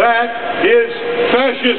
That is fascism.